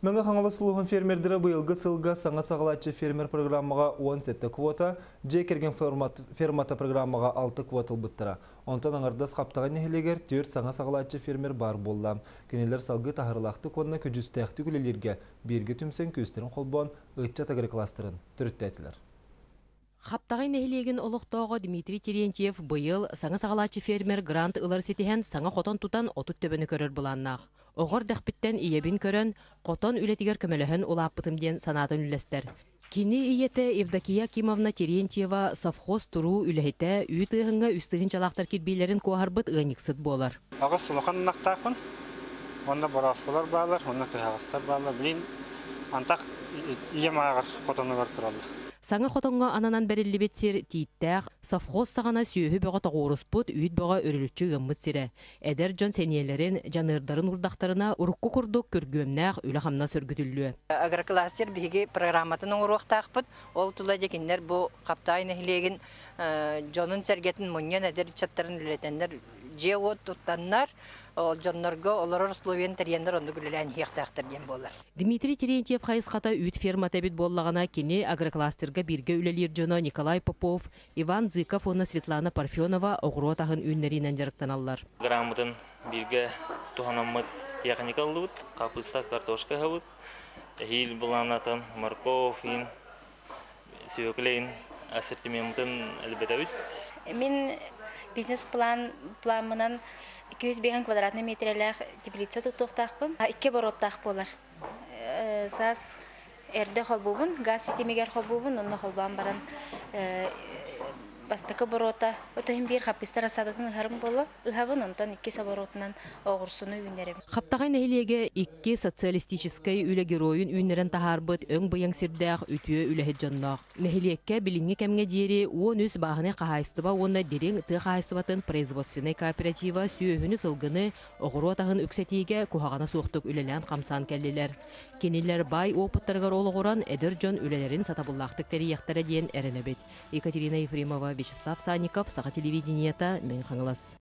Мәңі қаңылы сұлуғын фермердері бұйылғы сылға саңа сағалатчы фермер программаға 10 сетті квота, же керген фермата программаға 6 квотал бұттыра. Онтан аңырдас қаптаған нехелегер 4 саңа сағалатчы фермер бар боллам. Кенелер салғы тағырлақты конына күжістәқті күлелерге бергі түмсен көстерін қолбуан ұйтча тағыры кластырын түріттәтілер. Хаптагай нехилеген олохтоого Дмитрий Терентьев быйыл саңа сагалачы фермер грант ылар ситиһен саңа хотон тутан отут төбөнү көрөр буланнах. Огор дәхпиттен иебин көрөн, котон үлетигер көмөлөһөн улааппытым диен санатын үлестер. Кини иете Евдокия Кимовна Терентьева совхоз туру үлехите үйтыгынга үстыгын чалактар кирбилерин куарбыт ыгыниксыт болар. Агас сулахан нактакын. Онда бараскалар балар, онда тагастар балар. Билин антак иемагар котону бар туралар. Саңа хотонға ананан бәрілібет сер тиіттәқ, совхоз сағана сүйі бөға тоғырыспыт үйт бөға өрілітчі ғыммыт сире. Әдер жон сәниелерін, жанырдарын урдақтарына ұрыққы күрдік көргөмнәқ үлі қамна. Агроклассер биги программатын уруақтақпыт, ол тула декендер бу қаптайын эхлеген жонын сәргетін мұньян әдер чаттарын үлетендер же от туттаннар, ол жоннорго терьендер онды күлелән хияқтақтар ден болар. Дмитрий Терентьев хайысқата үйт ферма тәбит боллағана кене агрокластерга бирге үлелер жоно Николай Попов, Иван Зыков, оны Светлана Парфенова оғыру тағын үннерінен жарықтаналар. Грамотын бирге туханаммыт техника алыбыт, капуста, картошка хабыт, хил буланатын, морков, ин, сүйөклейін, ассортиментын әлбәтәбіт. Мен бизнес план планынан 200 квадратный метрлях теплица туттуктакпын. Икки бороттак болар. Сас эрде холбубун, газ ситимигер холбубун, онно холбан баран бастакы борота. Отайын бир хапистар асадатын харым болу. Ыхабын онтон икки саборотунан оғырсуну үйнерем. Хаптагай нәһилеге икки социалистической үле героин үйнерен тахарбыт өң быяң сирдәх үтүе үлеһе жоннах. Нәһилекке билинге кемге диери уон үс баһыны кахайстыба уонна дерең ты кахайстыбатын производственный кооператива сүйөһүнү сылгыны оғыру тахын үксетиге кухагана суохтук үлелән камсан келлилер. Кенилер бай опыттаргар ологоран эдер жон үлелерин сатабыллахтык терияхтара диен эренебит. Екатерина Ефремова, Вячеслав Санников, Саха телевидениета, мен хаңылас.